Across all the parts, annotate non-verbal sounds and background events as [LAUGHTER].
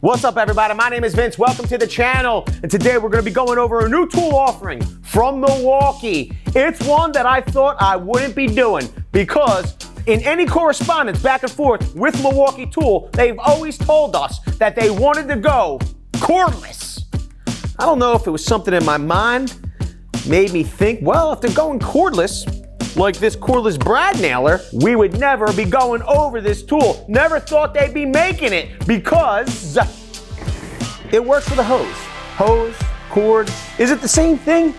What's up, everybody? My name is Vince. Welcome to the channel. And today we're going to be going over a new tool offering from Milwaukee. It's one that I thought I wouldn't be doing because in any correspondence back and forth with Milwaukee Tool, they've always told us that they wanted to go cordless. I don't know if it was something in my mind made me think, well, if they're going cordless, like this cordless brad nailer, we would never be going over this tool. Never thought they'd be making it because it works with a hose. Hose, cord, is it the same thing?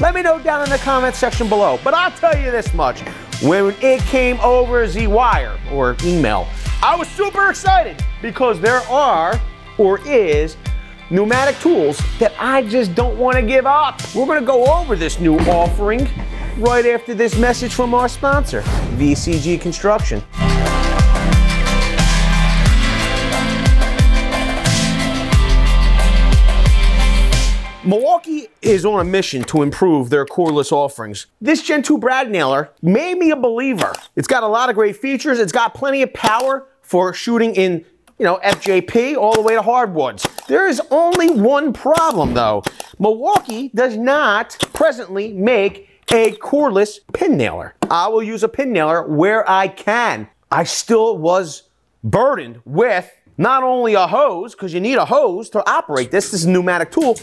Let me know down in the comments section below. But I'll tell you this much. When it came over Z-Wire or email, I was super excited because there are or is pneumatic tools that I just don't want to give up. We're going to go over this new offering right after this message from our sponsor, VCG Construction. Milwaukee is on a mission to improve their cordless offerings. This Gen 2 brad nailer made me a believer. It's got a lot of great features. It's got plenty of power for shooting in you know, FJP all the way to hardwoods. There is only one problem though. Milwaukee does not presently make a cordless pin nailer. I will use a pin nailer where I can. I still was burdened with not only a hose, because you need a hose to operate this, this is a pneumatic tool,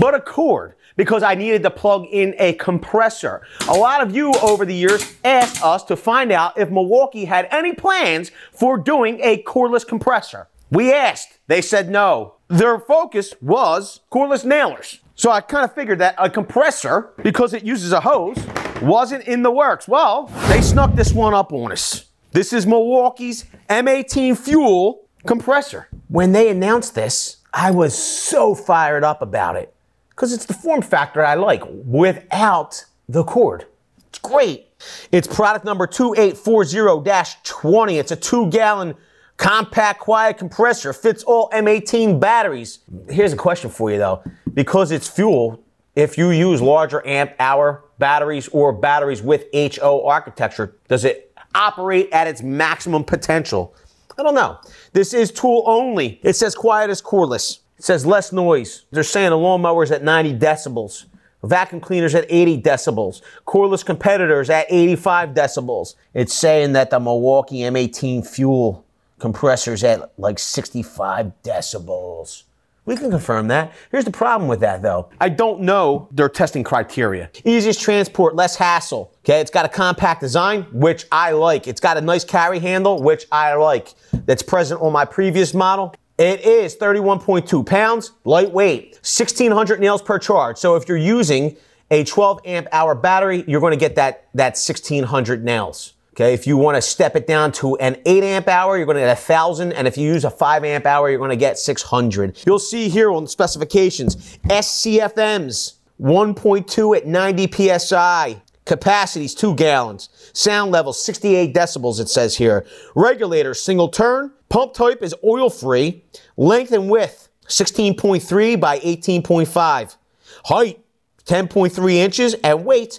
but a cord because I needed to plug in a compressor. A lot of you over the years asked us to find out if Milwaukee had any plans for doing a cordless compressor. We asked. They said no. Their focus was cordless nailers. So I kind of figured that a compressor, because it uses a hose, wasn't in the works. Well, they snuck this one up on us. This is Milwaukee's M18 Fuel compressor. When they announced this, I was so fired up about it because it's the form factor I like without the cord. It's great. It's product number 2840-20. It's a two gallon compact quiet compressor. Fits all M18 batteries. Here's a question for you though. Because it's fuel, if you use larger amp hour batteries or batteries with HO architecture, does it operate at its maximum potential? I don't know. This is tool only. It says quiet as cordless. It says less noise. They're saying the lawnmower's at 90 decibels. Vacuum cleaners at 80 decibels. Cordless competitors at 85 decibels. It's saying that the Milwaukee M18 fuel compressor's at like 65 decibels. We can confirm that. Here's the problem with that though. I don't know their testing criteria. Easiest transport, less hassle. Okay, it's got a compact design, which I like. It's got a nice carry handle, which I like. That's present on my previous model. It is 31.2 pounds, lightweight, 1600 nails per charge. So if you're using a 12 amp hour battery, you're going to get that, that 1600 nails. Okay, if you want to step it down to an 8 amp hour, you're going to get 1,000. And if you use a 5 amp hour, you're going to get 600. You'll see here on the specifications, SCFMs 1.2 at 90 PSI. Capacities, 2 gallons. Sound level, 68 decibels, it says here. Regulator, single turn. Pump type is oil-free. Length and width, 16.3 by 18.5. Height, 10.3 inches. And weight,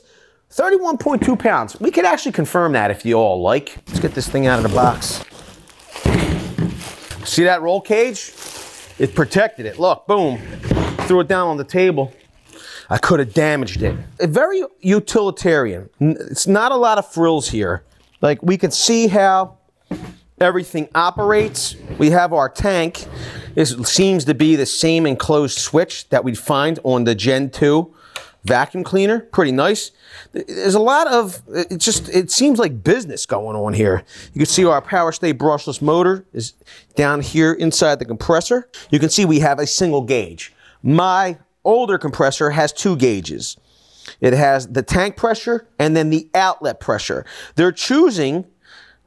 31.2 pounds. We could actually confirm that if you all like. Let's get this thing out of the box. See that roll cage? It protected it. Look, boom. Threw it down on the table. I could have damaged it. Very utilitarian. It's not a lot of frills here. Like we can see how everything operates. We have our tank. This seems to be the same enclosed switch that we'd find on the Gen 2 vacuum cleaner. Pretty nice. There's a lot of, it just, it seems like business going on here. You can see our POWERSTATE brushless motor is down here inside the compressor. You can see we have a single gauge. My older compressor has two gauges. It has the tank pressure and then the outlet pressure. They're choosing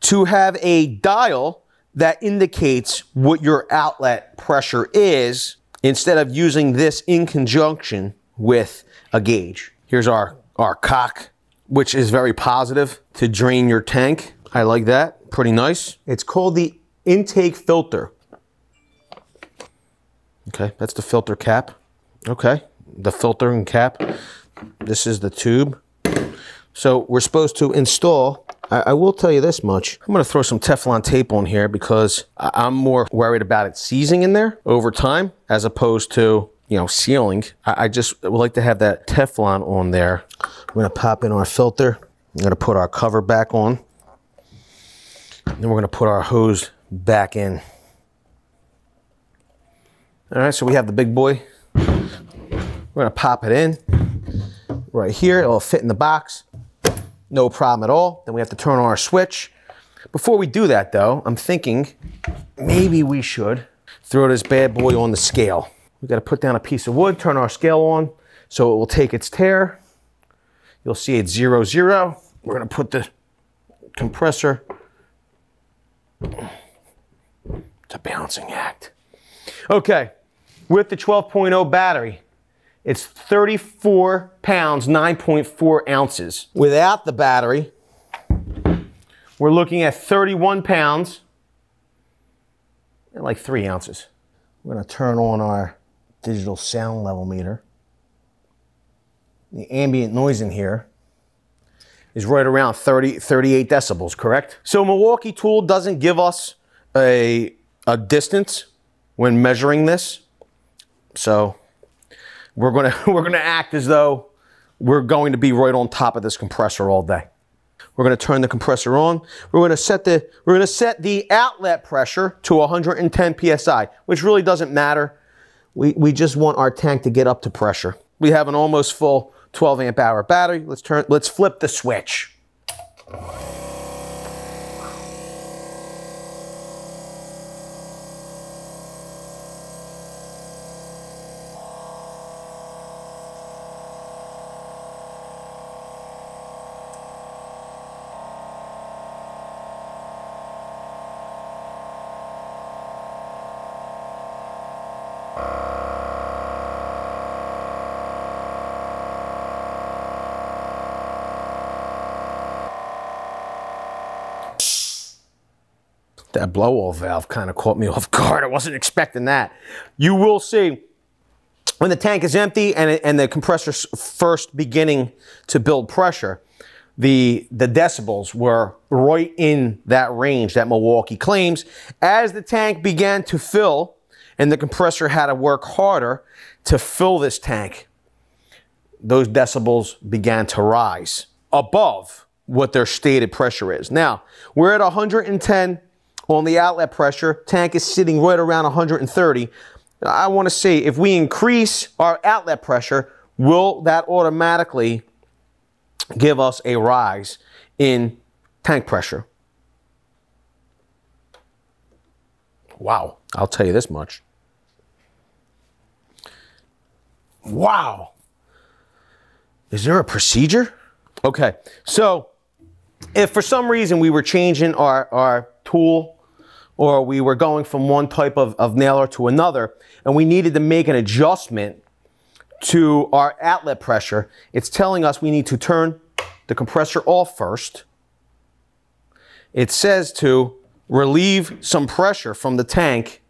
to have a dial that indicates what your outlet pressure is instead of using this in conjunction with a gauge. Here's our, our cock, which is very positive to drain your tank. I like that, pretty nice. It's called the intake filter. Okay, that's the filter cap. Okay, the filter and cap. This is the tube. So we're supposed to install I, I will tell you this much. I'm going to throw some Teflon tape on here because I, I'm more worried about it seizing in there over time as opposed to you know, sealing. I, I just would like to have that Teflon on there. We're gonna pop in our filter. I'm gonna put our cover back on. Then we're gonna put our hose back in. All right, so we have the big boy. We're gonna pop it in right here. It'll fit in the box. No problem at all. Then we have to turn on our switch. Before we do that though, I'm thinking maybe we should throw this bad boy on the scale. We got to put down a piece of wood, turn our scale on so it will take its tare. You'll see it's zero, zero. We're going to put the compressor. It's a balancing act. Okay, with the 12.0 battery, it's 34 pounds, 9.4 ounces. Without the battery, we're looking at 31 pounds and like three ounces. We're gonna turn on our digital sound level meter. The ambient noise in here is right around 30, 38 decibels, correct? So Milwaukee Tool doesn't give us a, a distance when measuring this. So we're gonna, [LAUGHS] we're gonna act as though we're going to be right on top of this compressor all day. We're to turn the compressor on. We're to set the we're to set the outlet pressure to 110 psi, which really doesn't matter we, we just want our tank to get up to pressure. We have an almost full 12 amp hour battery. Let's turn, let's flip the switch. That blow-off valve kind of caught me [LAUGHS] off guard. I wasn't expecting that. You will see when the tank is empty and, and the compressor's first beginning to build pressure, the, the decibels were right in that range that Milwaukee claims. As the tank began to fill and the compressor had to work harder to fill this tank, those decibels began to rise above what their stated pressure is. Now, we're at 110 on the outlet pressure. Tank is sitting right around 130. I want to see if we increase our outlet pressure, will that automatically give us a rise in tank pressure? Wow, I'll tell you this much. Wow. Is there a procedure? Okay, so if for some reason we were changing our, our tool or we were going from one type of, of nailer to another and we needed to make an adjustment to our outlet pressure, it's telling us we need to turn the compressor off first. It says to relieve some pressure from the tank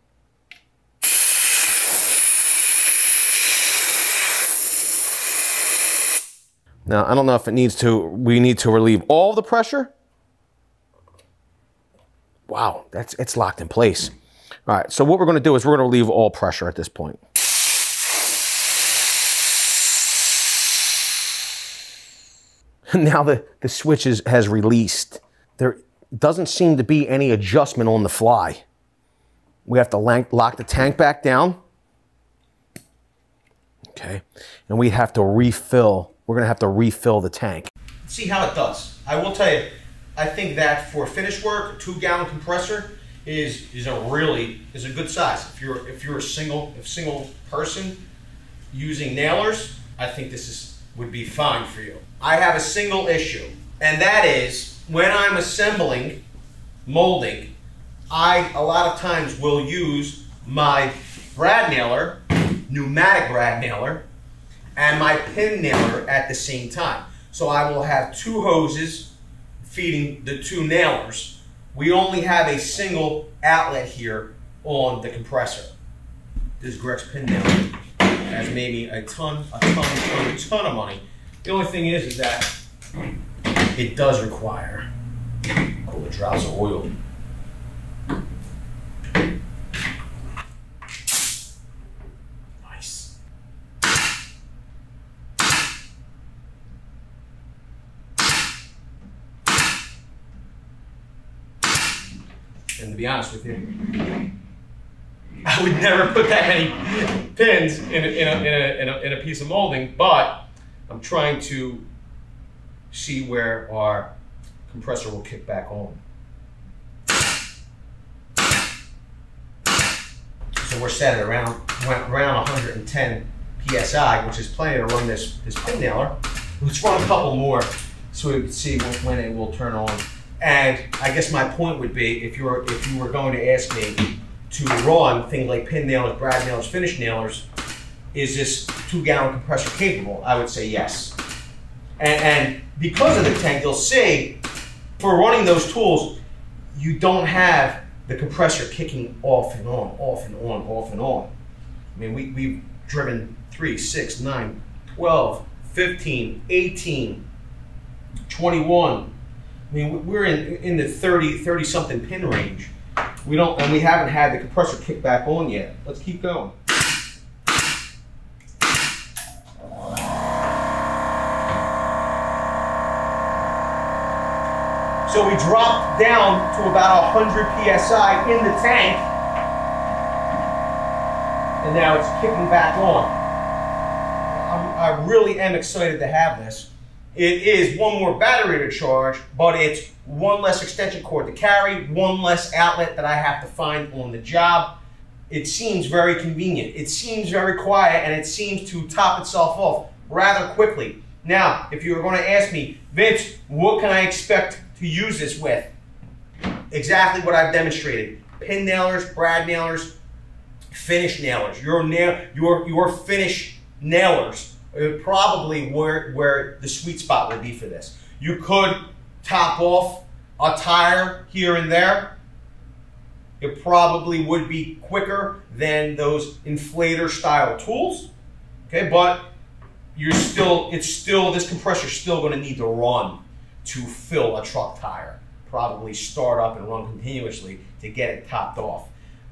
Now, I don't know if it needs to, we need to relieve all the pressure Wow, that's it's locked in place. All right, so what we're gonna do is we're gonna leave all pressure at this point. [LAUGHS] now the, the switch is, has released. There doesn't seem to be any adjustment on the fly. We have to lock the tank back down. Okay, and we have to refill. We're gonna have to refill the tank. See how it does. I will tell you, I think that for finish work, a two gallon compressor is is a really is a good size. If you're if you're a single if single person using nailers, I think this is would be fine for you. I have a single issue, and that is when I'm assembling molding, I a lot of times will use my brad nailer, pneumatic brad nailer, and my pin nailer at the same time. So I will have two hoses feeding the two nailers. We only have a single outlet here on the compressor. This Grex pin nailer has made me a ton, a ton, a ton, a ton of money. The only thing is, is that it does require a the drops of oil. Nice. And to be honest with you, I would never put that many pins in a, in a, in a, in a, piece of molding, but I'm trying to see where our compressor will kick back on. So we're set at around, around 110 PSI, which is plenty to run this, this pin nailer. Let's run a couple more so we can see when it will turn on. And I guess my point would be, if you were, if you were going to ask me to run things like pin nailers, brad nailers, finish nailers, is this two gallon compressor capable? I would say yes. And, and because of the tank, you'll see for running those tools, you don't have the compressor kicking off and on, off and on, off and on. I mean, we, we've driven 3, 6, 9, 12, 15, 18, 21. I mean, we're in, in the 30, 30 something pin range. We don't, and we haven't had the compressor kick back on yet. Let's keep going. So we dropped down to about 100 psi in the tank, and now it's kicking back on. I'm, I really am excited to have this. It is one more battery to charge, but it's one less extension cord to carry, one less outlet that I have to find on the job. It seems very convenient. It seems very quiet, and it seems to top itself off rather quickly. Now, if you were going to ask me, Vince, what can I expect to use this with. Exactly what I've demonstrated. Pin nailers, brad nailers, finish nailers. Your nail, your your finish nailers probably where where the sweet spot would be for this. You could top off a tire here and there. It probably would be quicker than those inflator style tools. Okay, but you're still, it's still, this compressor is still going to need to run to fill a truck tire. Probably start up and run continuously to get it topped off.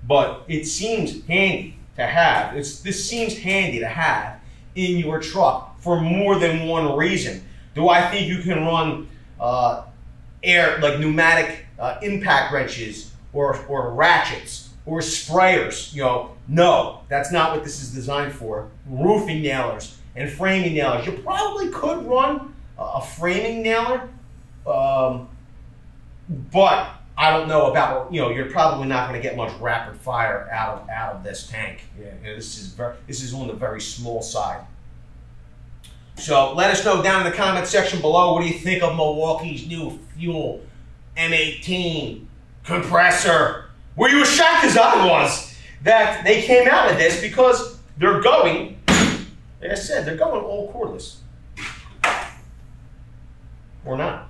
But it seems handy to have, it's, this seems handy to have in your truck for more than one reason. Do I think you can run uh, air, like pneumatic uh, impact wrenches or, or ratchets or sprayers? You know, no, that's not what this is designed for. Roofing nailers and framing nailers. You probably could run a framing nailer um, but I don't know about you know you're probably not going to get much rapid fire out of out of this tank. Yeah, this is very this is on the very small side. So let us know down in the comment section below what do you think of Milwaukee's new fuel M18 compressor. Were you as shocked as I was that they came out with this because they're going, like I said, they're going all cordless. Or not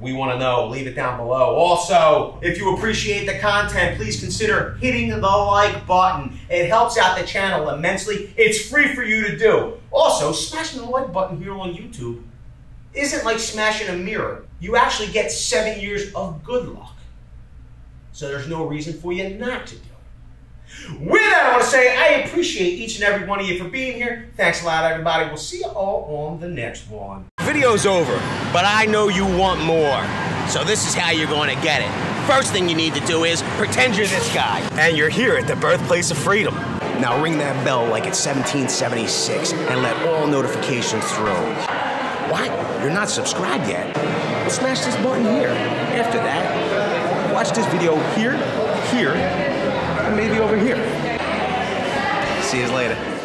we want to know. Leave it down below. Also, if you appreciate the content, please consider hitting the like button. It helps out the channel immensely. It's free for you to do. Also, smashing the like button here on YouTube isn't like smashing a mirror. You actually get seven years of good luck. So there's no reason for you not to do. With that, I want to say I appreciate each and every one of you for being here. Thanks a lot, everybody. We'll see you all on the next one video's over, but I know you want more. So this is how you're going to get it. First thing you need to do is pretend you're this guy. And you're here at the birthplace of freedom. Now ring that bell like it's 1776 and let all notifications through. What? You're not subscribed yet? Well, smash this button here. After that, watch this video here, here, and maybe over here. See you later.